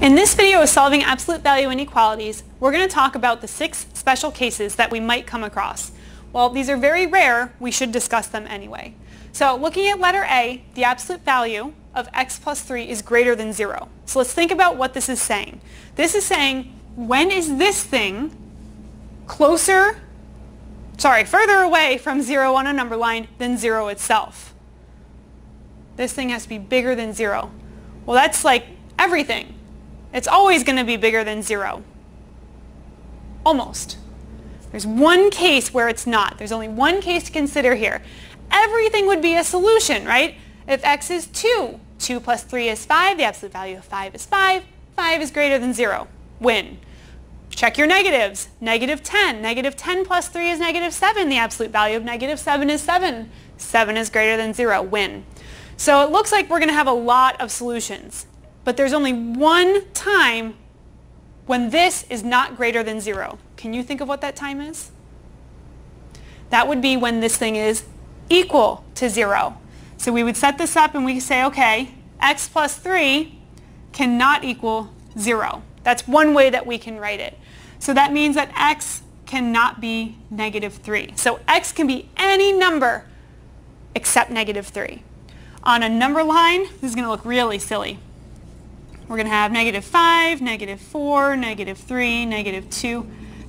In this video of solving absolute value inequalities, we're going to talk about the six special cases that we might come across. While these are very rare, we should discuss them anyway. So looking at letter A, the absolute value of x plus 3 is greater than 0. So let's think about what this is saying. This is saying when is this thing closer, sorry, further away from 0 on a number line than 0 itself? This thing has to be bigger than 0. Well, that's like everything. It's always going to be bigger than 0. Almost. There's one case where it's not. There's only one case to consider here. Everything would be a solution, right? If x is 2, 2 plus 3 is 5, the absolute value of 5 is 5, 5 is greater than 0. Win. Check your negatives. Negative 10. Negative 10 plus 3 is negative 7. The absolute value of negative 7 is 7. 7 is greater than 0. Win. So it looks like we're going to have a lot of solutions. But there's only one time when this is not greater than 0. Can you think of what that time is? That would be when this thing is equal to 0. So we would set this up and we say, okay, x plus 3 cannot equal 0. That's one way that we can write it. So that means that x cannot be negative 3. So x can be any number except negative 3. On a number line, this is going to look really silly. We're going to have negative 5, negative 4, negative 3, negative 2,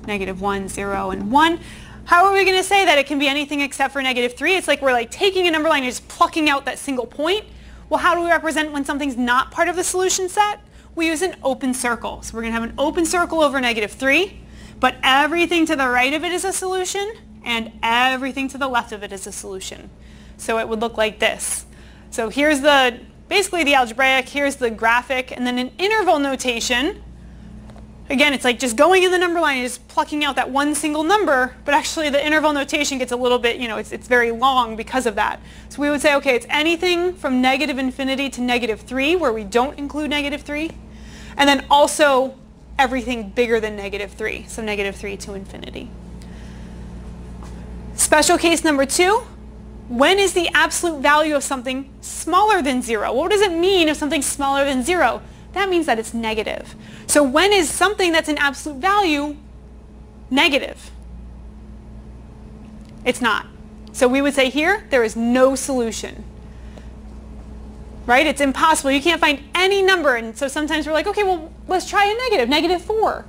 negative 1, 0, and 1. How are we going to say that it can be anything except for negative 3? It's like we're like taking a number line and just plucking out that single point. Well, how do we represent when something's not part of the solution set? We use an open circle. So we're going to have an open circle over negative 3, but everything to the right of it is a solution, and everything to the left of it is a solution. So it would look like this. So here's the, basically the algebraic, here's the graphic, and then an interval notation again, it's like just going in the number line and just plucking out that one single number, but actually the interval notation gets a little bit, you know, it's, it's very long because of that. So we would say, okay, it's anything from negative infinity to negative 3, where we don't include negative 3, and then also everything bigger than negative 3, so negative 3 to infinity. Special case number two, when is the absolute value of something smaller than 0? What does it mean if something's smaller than 0? That means that it's negative. So when is something that's an absolute value negative? It's not. So we would say here, there is no solution. Right? It's impossible. You can't find any number. And so sometimes we're like, okay, well, let's try a negative, negative 4.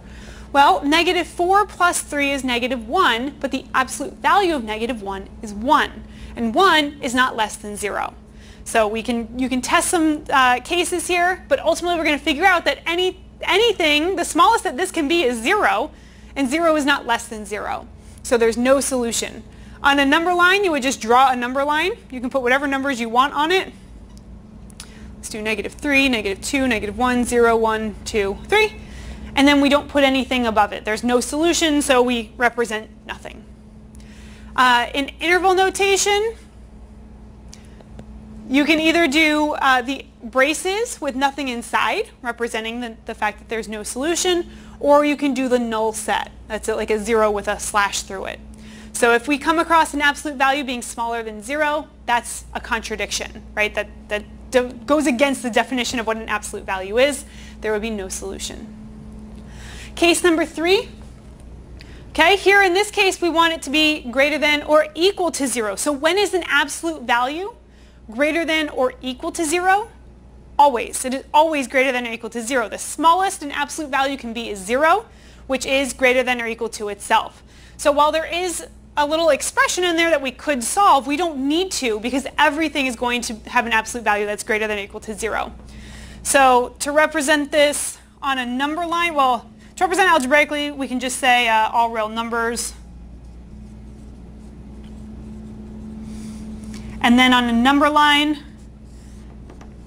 Well, negative 4 plus 3 is negative 1, but the absolute value of negative 1 is 1. And 1 is not less than 0. So we can, you can test some uh, cases here, but ultimately we're going to figure out that any anything, the smallest that this can be is 0, and 0 is not less than 0. So there's no solution. On a number line, you would just draw a number line. You can put whatever numbers you want on it. Let's do negative 3, negative 2, negative 1, 0, 1, 2, 3. And then we don't put anything above it. There's no solution, so we represent nothing. Uh, in interval notation, you can either do uh, the braces with nothing inside, representing the, the fact that there's no solution, or you can do the null set. That's like a zero with a slash through it. So if we come across an absolute value being smaller than zero, that's a contradiction, right? That, that goes against the definition of what an absolute value is. There would be no solution. Case number three. Okay, here in this case, we want it to be greater than or equal to zero. So when is an absolute value greater than or equal to zero? Always. It is always greater than or equal to zero. The smallest an absolute value can be is zero, which is greater than or equal to itself. So while there is a little expression in there that we could solve, we don't need to because everything is going to have an absolute value that's greater than or equal to zero. So to represent this on a number line, well, to represent algebraically, we can just say uh, all real numbers And then on a number line,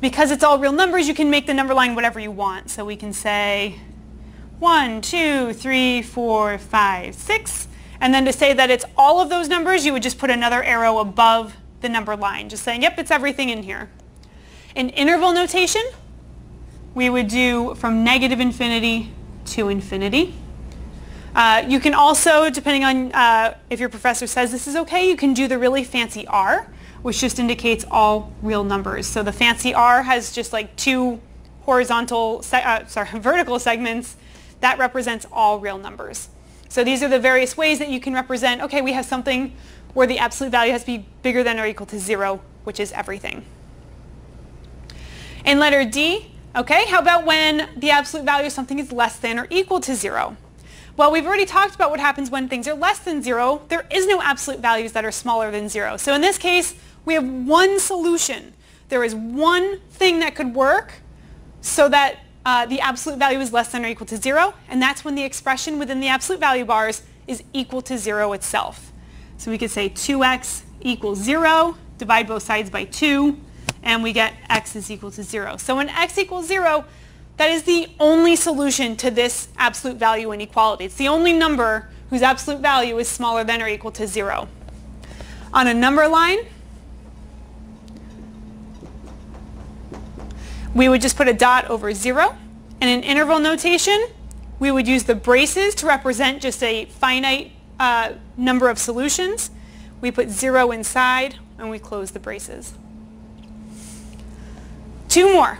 because it's all real numbers, you can make the number line whatever you want. So we can say 1, 2, 3, 4, 5, 6. And then to say that it's all of those numbers, you would just put another arrow above the number line, just saying, yep, it's everything in here. In interval notation, we would do from negative infinity to infinity. Uh, you can also, depending on uh, if your professor says this is okay, you can do the really fancy R, which just indicates all real numbers. So the fancy R has just like two horizontal, uh, sorry, vertical segments, that represents all real numbers. So these are the various ways that you can represent, okay, we have something where the absolute value has to be bigger than or equal to zero, which is everything. In letter D, okay, how about when the absolute value of something is less than or equal to zero? Well, we've already talked about what happens when things are less than zero. There is no absolute values that are smaller than zero. So in this case, we have one solution. There is one thing that could work so that uh, the absolute value is less than or equal to zero, and that's when the expression within the absolute value bars is equal to zero itself. So we could say 2x equals zero, divide both sides by two, and we get x is equal to zero. So when x equals zero, that is the only solution to this absolute value inequality. It's the only number whose absolute value is smaller than or equal to zero. On a number line, we would just put a dot over 0. And in interval notation, we would use the braces to represent just a finite uh, number of solutions. We put 0 inside, and we close the braces. Two more.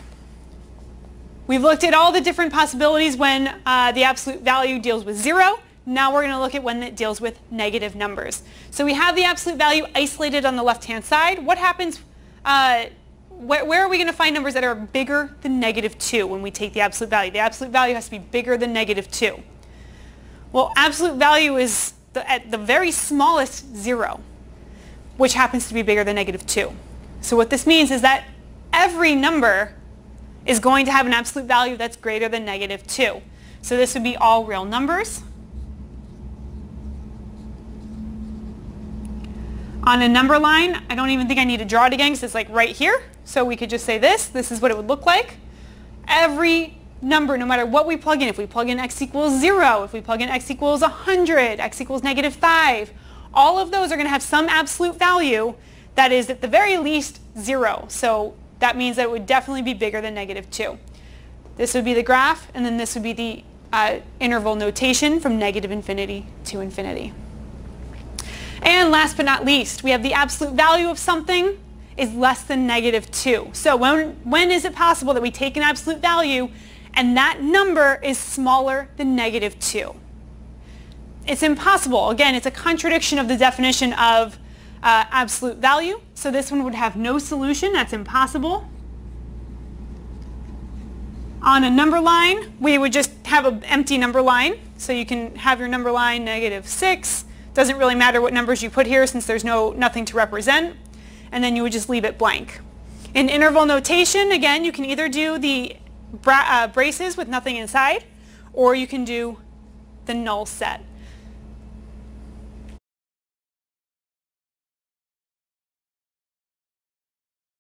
We've looked at all the different possibilities when uh, the absolute value deals with 0. Now we're going to look at when it deals with negative numbers. So we have the absolute value isolated on the left-hand side. What happens uh, where, where are we going to find numbers that are bigger than negative 2 when we take the absolute value? The absolute value has to be bigger than negative 2. Well, absolute value is the, at the very smallest 0, which happens to be bigger than negative 2. So what this means is that every number is going to have an absolute value that's greater than negative 2. So this would be all real numbers. On a number line, I don't even think I need to draw it again because it's like right here. So we could just say this. This is what it would look like. Every number, no matter what we plug in, if we plug in x equals 0, if we plug in x equals 100, x equals negative 5, all of those are going to have some absolute value that is at the very least 0. So that means that it would definitely be bigger than negative 2. This would be the graph, and then this would be the uh, interval notation from negative infinity to infinity. And last but not least, we have the absolute value of something is less than negative 2. So when, when is it possible that we take an absolute value and that number is smaller than negative 2? It's impossible. Again, it's a contradiction of the definition of uh, absolute value. So this one would have no solution. That's impossible. On a number line, we would just have an empty number line. So you can have your number line negative 6, doesn't really matter what numbers you put here since there's no nothing to represent. And then you would just leave it blank. In interval notation, again, you can either do the bra uh, braces with nothing inside, or you can do the null set.